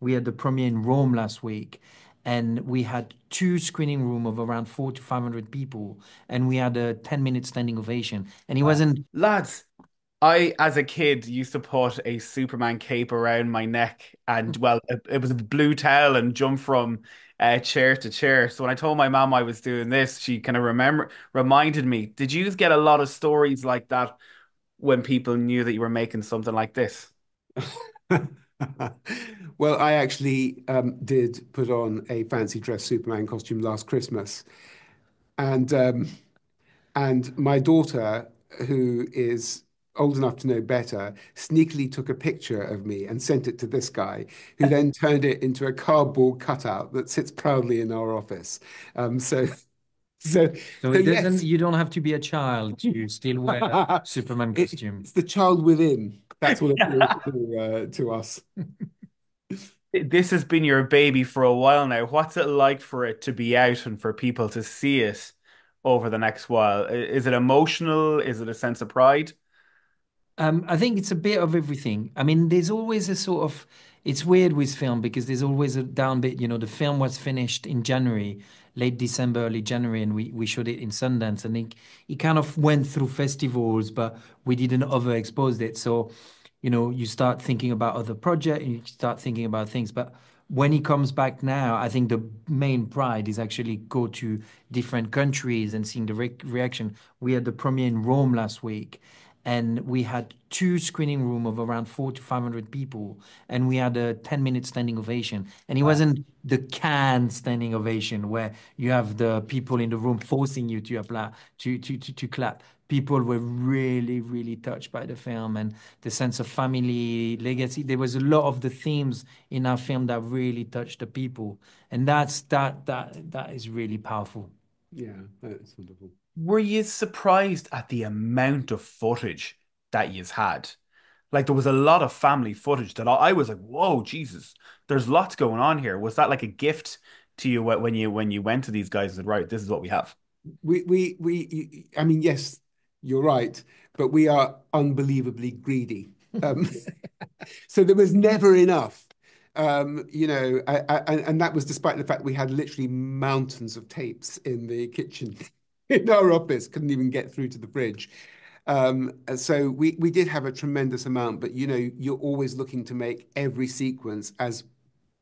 we had the premiere in Rome last week, and we had two screening room of around four to 500 people, and we had a 10 minute standing ovation. And he wasn't, Lads, I, as a kid, used to put a Superman cape around my neck, and well, it, it was a blue towel and jump from uh, chair to chair. So when I told my mom I was doing this, she kind of remember reminded me. Did you get a lot of stories like that when people knew that you were making something like this? Well, I actually um, did put on a fancy dress Superman costume last Christmas, and um, and my daughter, who is old enough to know better, sneakily took a picture of me and sent it to this guy, who then turned it into a cardboard cutout that sits proudly in our office. Um, so, so, so so it doesn't, yes, you don't have to be a child to still wear a Superman it, costume. it's the child within. That's what it feels to, uh, to us. This has been your baby for a while now. What's it like for it to be out and for people to see it over the next while? Is it emotional? Is it a sense of pride? Um, I think it's a bit of everything. I mean, there's always a sort of, it's weird with film because there's always a down bit. You know, the film was finished in January, late December, early January, and we, we showed it in Sundance. And it, it kind of went through festivals, but we didn't overexpose it. So, you know, you start thinking about other projects and you start thinking about things. But when he comes back now, I think the main pride is actually go to different countries and seeing the re reaction. We had the premiere in Rome last week, and we had two screening room of around four to 500 people, and we had a 10 minute standing ovation. And it Wow. wasn't the canned standing ovation where you have the people in the room forcing you to apply to to to, to clap. People were really, really touched by the film and the sense of family, legacy. There was a lot of the themes in our film that really touched the people, and that's that that that is really powerful. Yeah, that's wonderful. Were you surprised at the amount of footage that you've had? Like there was a lot of family footage that I, was like, "Whoa, Jesus, there's lots going on here." Was that like a gift to you when you when you went to these guys and said, "Right, this is what we have"? We, we, we, I mean, yes, you're right, but we are unbelievably greedy. Um, so there was never enough. Um, you know, I, I, and that was despite the fact we had literally mountains of tapes in the kitchen in our office, couldn't even get through to the bridge. Um, so we we did have a tremendous amount, but you know, you're always looking to make every sequence as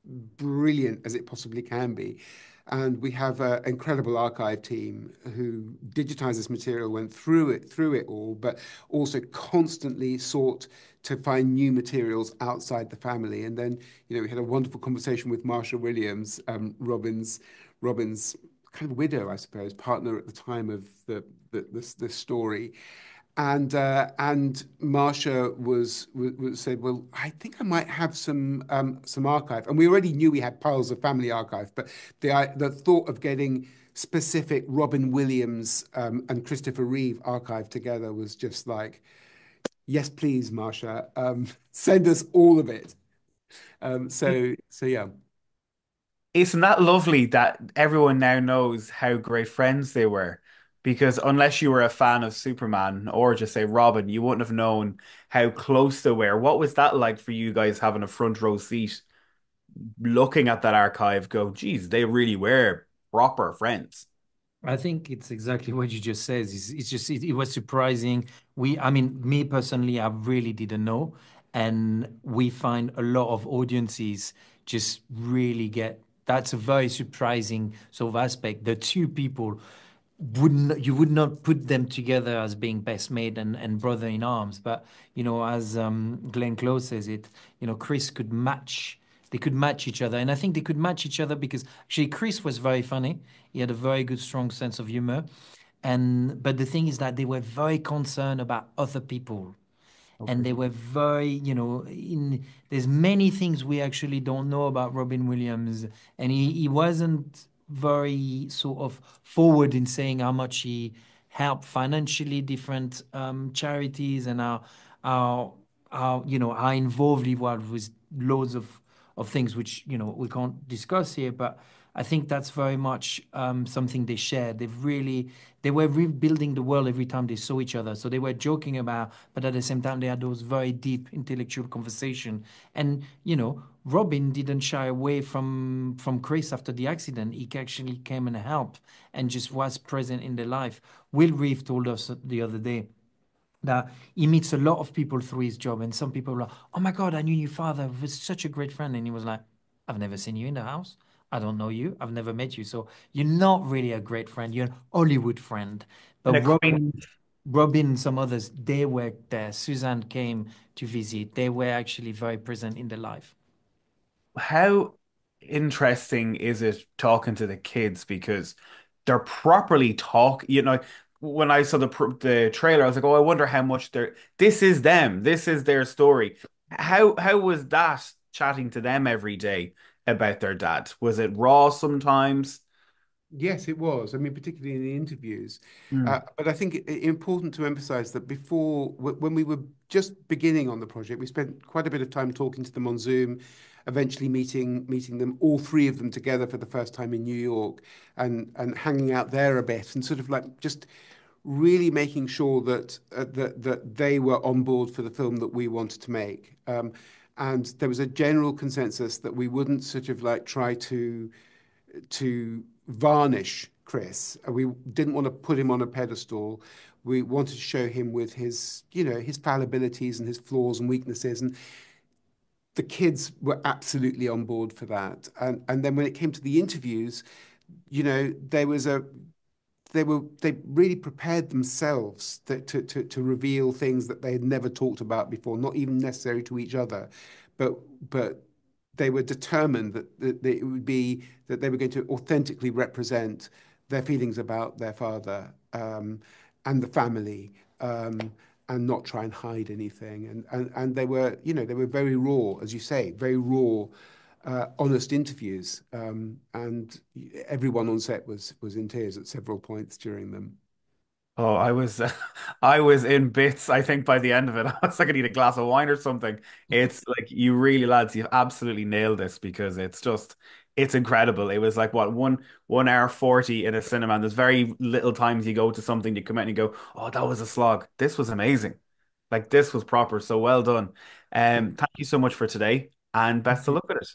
brilliant as it possibly can be. And we have an incredible archive team who digitized this material, went through it, through it all, but also constantly sought to find new materials outside the family. And then, you know, we had a wonderful conversation with Marsha Williams, um, Robin's Robin's kind of widow, I suppose, partner at the time of the the this this story. And uh, and Marsha was, was said, well, I think I might have some um, some archive, and we already knew we had piles of family archive, but the the thought of getting specific Robin Williams um, and Christopher Reeve archive together was just like, yes, please, Marsha, um, send us all of it. Um, so so yeah, Isn't that lovely that everyone now knows how great friends they were? Because unless you were a fan of Superman or just say Robin, you wouldn't have known how close they were. What was that like for you guys having a front row seat, looking at that archive, go, geez, they really were proper friends. I think it's exactly what you just said. It's, it's just it, it was surprising. We, I mean, me personally, I really didn't know, and we find a lot of audiences just really get. That's a very surprising sort of aspect. The two people wouldn't you would not put them together as being best mate and, and brother in arms, but you know, as um, Glenn Close says it, you know, Chris could match. They could match each other, and I think they could match each other because actually Chris was very funny. He had a very good, strong sense of humor. And but the thing is that they were very concerned about other people. And okay. they were very, you know, in there's many things we actually don't know about Robin Williams. And he, he wasn't very sort of forward in saying how much he helped financially different um, charities and how how how you know how involved he was with loads of of things which you know we can't discuss here. But I think that's very much um, something they shared. They've really they were rebuilding the world every time they saw each other. So they were joking about, but at the same time they had those very deep intellectual conversation. And you know, Robin didn't shy away from from Chris after the accident. He actually came and helped and just was present in their life. Will Reeve told us the other day that he meets a lot of people through his job, and some people are like, "Oh my God, I knew your father was such a great friend," and he was like, "I've never seen you in the house. I don't know you. I've never met you. So you're not really a great friend. You're an Hollywood friend." But Robin, Robin and some others, they were there. Suzanne came to visit. They were actually very present in the life. How interesting is it talking to the kids because they're properly talk, you know, when I saw the the trailer, I was like, oh, I wonder how much they're this is them, this is their story. How how was that chatting to them every day about their dad? Was it raw sometimes? Yes, it was. I mean, particularly in the interviews. Uh, Mm. but I think it, it important to emphasize that before, w when we were just beginning on the project, we spent quite a bit of time talking to them on Zoom, eventually meeting meeting them, all three of them together for the first time in New York, and and hanging out there a bit, and sort of like just really making sure that uh, that that they were on board for the film that we wanted to make. Um, and there was a general consensus that we wouldn't sort of like try to to varnish Chris. We didn't want to put him on a pedestal. We wanted to show him with his, you know, his fallibilities and his flaws and weaknesses. And the kids were absolutely on board for that. And and then when it came to the interviews, you know, there was a they were they really prepared themselves to, to to to reveal things that they had never talked about before, not even necessary to each other, but but they were determined that, that, it would be that they were going to authentically represent their feelings about their father um, and the family um, and not try and hide anything. And, and and they were, you know, they were very raw, as you say, very raw, uh, honest interviews. Um, and everyone on set was was in tears at several points during them. Oh, I was I was in bits, I think by the end of it. I was like I need a glass of wine or something. It's like you really lads, you've absolutely nailed this because it's just it's incredible. It was like what one one hour 40 in a cinema and there's very little times you go to something you come out and you go, Oh, that was a slog. This was amazing. Like this was proper. So well done. Um, thank you so much for today and best of luck with it.